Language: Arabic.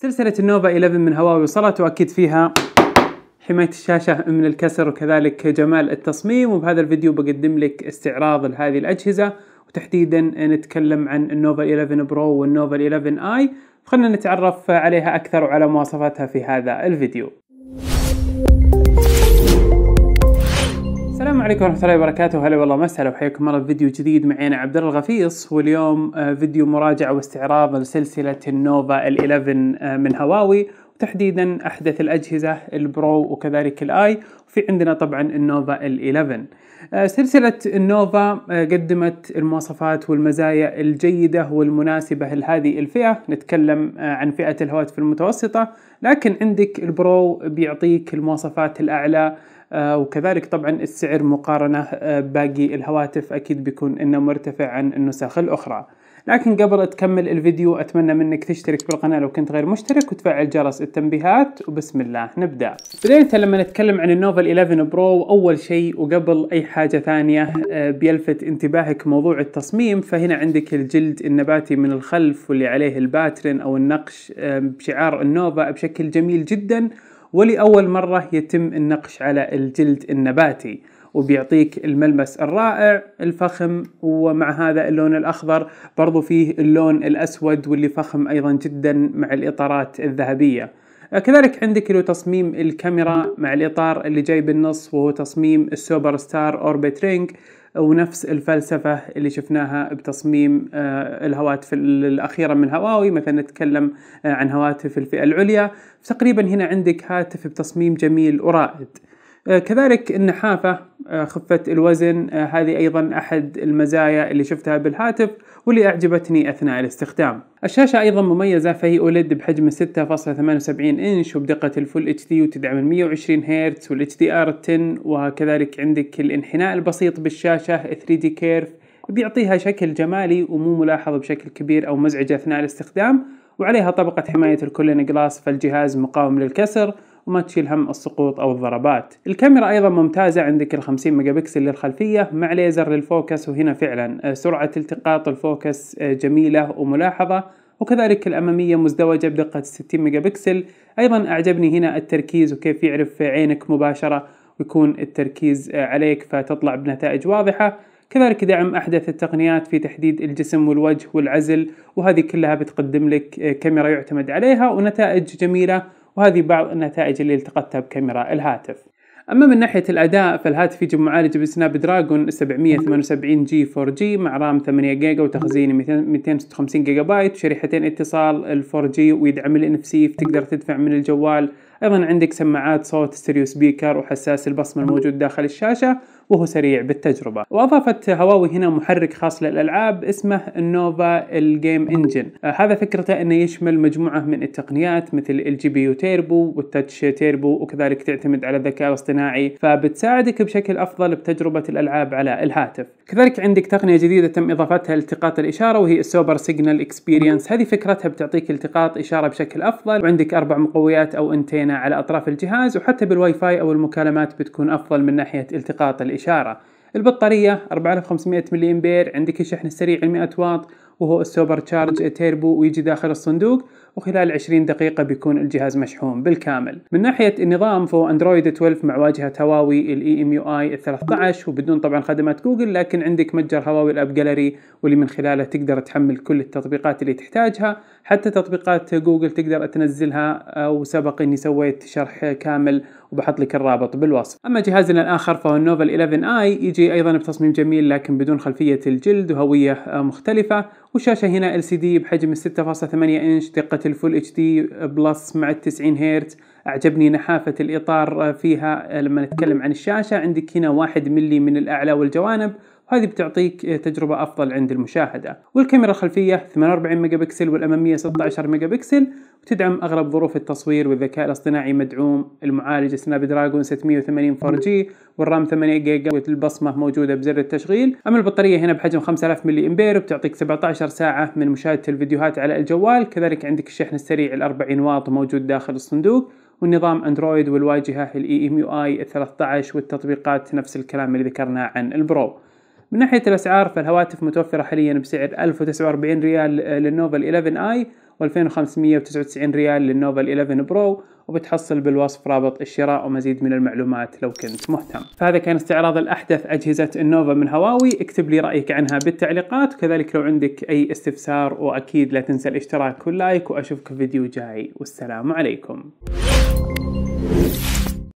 سلسلة ال nova 11 من هواوي وصلت وأكيد فيها حماية الشاشة من الكسر وكذلك جمال التصميم وبهذا الفيديو بقدم لك استعراض لهذه الأجهزة وتحديدا نتكلم عن ال nova 11 Pro وال nova 11 i. خلنا نتعرف عليها أكثر وعلى مواصفاتها في هذا الفيديو. عليكم ورحمة الله وبركاته. هلا والله ومسهلا وحياكم مرة بفيديو جديد معي أنا عبد الله الغفيص واليوم آه، فيديو مراجعة واستعراض لسلسلة ال nova ال 11 آه، من هواوي وتحديدا أحدث الأجهزة ال Pro وكذلك ال i. وفي عندنا طبعا ال nova ال 11 آه، سلسلة ال nova قدمت المواصفات والمزايا الجيدة والمناسبة لهذه الفئة. نتكلم عن فئة الهواتف المتوسطة. لكن عندك ال Pro بيعطيك المواصفات الأعلى آه، وكذلك طبعا السعر مقارنة آه، باقي الهواتف أكيد بيكون إنه مرتفع عن النسخ الأخرى. لكن قبل تكمل الفيديو أتمنى منك تشترك بالقناة لو كنت غير مشترك وتفعل جرس التنبيهات. وبسم الله نبدأ. بداية لما نتكلم عن ال nova 11 Pro أول شيء وقبل أي حاجة ثانية آه، بيلفت انتباهك موضوع التصميم. فهنا عندك الجلد النباتي من الخلف واللي عليه ال pattern أو النقش بشعار ال nova بشكل جميل جدا. ولأول مرة يتم النقش على الجلد النباتي وبيعطيك الملمس الرائع الفخم ومع هذا اللون الأخضر برضو فيه اللون الأسود واللي فخم أيضا جدا مع الإطارات الذهبية. كذلك عندك له تصميم الكاميرا مع الإطار اللي جاي بالنص وهو تصميم ال Super Star Orbit Ring ونفس الفلسفة اللي شفناها بتصميم آه، الهواتف الأخيرة من هواوي مثلا نتكلم آه، عن هواتف الفئة العليا. تقريبا هنا عندك هاتف بتصميم جميل ورائد. آه، كذلك النحافة. خفة الوزن. هذه أيضا أحد المزايا اللي شفتها بالهاتف واللي أعجبتني أثناء الاستخدام. الشاشة أيضا مميزة فهي OLED بحجم 6.78 إنش وبدقة ال Full HD وتدعم 120 هرتز وال HDR 10 وكذلك عندك الانحناء البسيط بالشاشة 3D curve. بيعطيها شكل جمالي ومو ملاحظ بشكل كبير أو مزعج أثناء الاستخدام. وعليها طبقة حماية ال Kunlun Glass فالجهاز مقاوم للكسر. وما تشيل هم السقوط أو الضربات. الكاميرا أيضا ممتازة عندك ال 50 ميجا بكسل للخلفية مع ليزر لل focus وهنا فعلا آه، سرعة التقاط ال focus آه، جميلة وملاحظة. وكذلك الأمامية مزدوجة بدقة 60 ميجا بكسل أيضا أعجبني هنا التركيز وكيف يعرف عينك مباشرة ويكون التركيز آه، عليك فتطلع بنتائج واضحة. كذلك دعم أحدث التقنيات في تحديد الجسم والوجه والعزل وهذه كلها بتقدم لك كاميرا يعتمد عليها ونتائج جميلة وهذه بعض النتائج اللي التقطتها بكاميرا الهاتف. أما من ناحية الأداء فالهاتف يجي معالج ب Snapdragon 778G 4G مع RAM 8 جيجا وتخزين 256 جيجا بايت وشريحتين اتصال ال 4G ويدعم ال NFC تقدر تدفع من الجوال. أيضا عندك سماعات صوت stereo speaker وحساس البصمة الموجود داخل الشاشة. وهو سريع بالتجربة. وأضافت هواوي هنا محرك خاص للألعاب اسمه ال nova ال game engine هذا فكرته أنه يشمل مجموعة من التقنيات مثل ال GPU Turbo وال Touch Turbo وكذلك تعتمد على الذكاء الاصطناعي. فبتساعدك بشكل أفضل بتجربة الألعاب على الهاتف. كذلك عندك تقنية جديدة تم إضافتها لالتقاط الإشارة وهي ال super signal experience هذه فكرتها بتعطيك التقاط إشارة بشكل أفضل. وعندك أربع مقويات أو أنتينا على أطراف الجهاز وحتى بالواي فاي أو المكالمات بتكون أفضل من ناحية التقاط الإشارة. الإشارة. البطارية 4500 ملي أمبير عندك الشحن السريع 100 واط وهو ال SuperCharge Turbo ويجي داخل الصندوق. وخلال 20 دقيقة بيكون الجهاز مشحون بالكامل. من ناحية النظام فهو اندرويد 12 مع واجهة هواوي ال EMUI 13 وبدون طبعا خدمات جوجل لكن عندك متجر هواوي ال AppGallery واللي من خلاله تقدر تحمل كل التطبيقات اللي تحتاجها. حتى تطبيقات جوجل تقدر تنزلها أو سبق إني سويت شرح كامل وبحط لك الرابط بالوصف. أما جهازنا الآخر فهو ال nova 11 i يجي أيضا بتصميم جميل لكن بدون خلفية الجلد وهوية مختلفة. والشاشة هنا LCD بحجم 6.8 إنش دقة ال Full HD Plus مع 90 هرتز. أعجبني نحافة الإطار فيها. لما نتكلم عن الشاشة عندك هنا واحد ملي من الأعلى والجوانب. وهذه بتعطيك تجربة أفضل عند المشاهدة. والكاميرا الخلفية 48 ميجا بكسل والأمامية 16 ميجا بكسل وتدعم أغلب ظروف التصوير والذكاء الاصطناعي مدعوم. المعالج Snapdragon 680 4G وال RAM 8 جيجا والبصمة موجودة بزر التشغيل. أما البطارية هنا بحجم 5000 ملي أمبير وبتعطيك 17 ساعة من مشاهدة الفيديوهات على الجوال. كذلك عندك الشحن السريع ال 40 واط موجود داخل الصندوق. والنظام أندرويد والواجهة ال EMUI 13 والتطبيقات نفس الكلام اللي ذكرناه عن ال Pro. من ناحية الأسعار فالهواتف متوفرة حاليا بسعر 1049 ريال لل nova 11 i و2599 ريال لل nova 11 Pro وبتحصل بالوصف رابط الشراء ومزيد من المعلومات لو كنت مهتم. فهذا كان استعراض لأحدث أجهزة ال nova من هواوي. اكتب لي رأيك عنها بالتعليقات. وكذلك لو عندك أي استفسار وأكيد لا تنسى الاشتراك وال like. وأشوفك في فيديو جاي. والسلام عليكم.